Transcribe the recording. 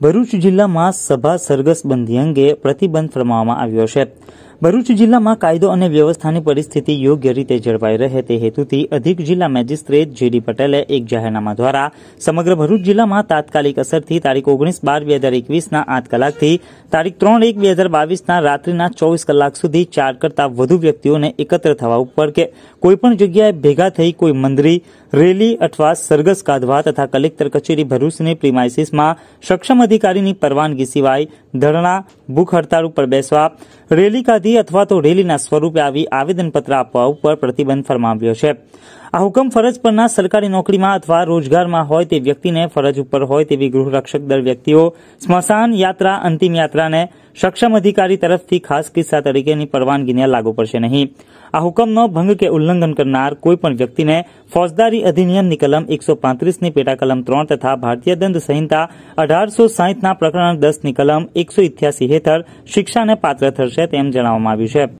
ભરૂચ જિલ્લામાં સભા સરઘસબંધી અંગે પ્રતિબંધ ફરમાવવામાં આવ્યો છે. ભરૂચ જિલ્લામાં કાયદો અને વ્યવસ્થાની પરિસ્થિતિ યોગ્ય રીતે જળવાઈ રહે તે હેતુથી અધિક જિલ્લા મેજિસ્ટ્રેટ જેડી પટેલે એક જાહેરનામા દ્વારા સમગ્ર ભરૂચ જિલ્લામાં તાત્કાલિક અસરથી તારીખ ઓગણીસ બાર બે હજાર એકવીસના આઠ કલાકથી તારીખ ત્રણ એક બે હજાર બાવીસના રાત્રિના ચોવીસ કલાક સુધી ચાર કરતા વધુ વ્યક્તિઓને એકત્ર થવા ઉપર કે કોઈપણ જગ્યાએ ભેગા થઈ કોઈ મંદિરી, રેલી અથવા સરઘસ કાઢવા તથા કલેક્ટર કચેરી ભરૂચની પ્રિમાઇસીસમાં સક્ષમ અધિકારીની પરવાનગી સિવાય ધરણા, ભૂખ હડતાળ ઉપર બેસવા, રેલી કાઢી અથવા તો રેલીના સ્વરૂપે આવી આવેદનપત્ર આપવા ઉપર પ્રતિબંધ ફરમાવ્યો છે. આ હુકમ ફરજ પરના સરકારી નોકરીમાં અથવા રોજગારમાં હોય તે વ્યક્તિને ફરજ ઉપર હોય તેવી ગૃહરક્ષક દર વ્યક્તિઓ, સ્મશાન યાત્રા, અંતિમ યાત્રાને સક્ષમ અધિકારી તરફથી ખાસ કિસ્સા તરીકેની પરવાનગીને લાગુ પડશે નહીં. આ હુકમનો ભંગ કે ઉલ્લંઘન કરનાર કોઈપણ વ્યક્તિને ફોજદારી અધિનિયમની કલમ એકસો પાંત્રીસની પેટા કલમ ત્રણ તથા ભારતીય દંડ સંહિતા અઢારસો સાહીઠના પ્રકરણ દસની કલમ એકસો ઇથ્યાસી હેઠળ શિક્ષાને પાત્ર થશે તેમ જણાવવામાં આવ્યું છે.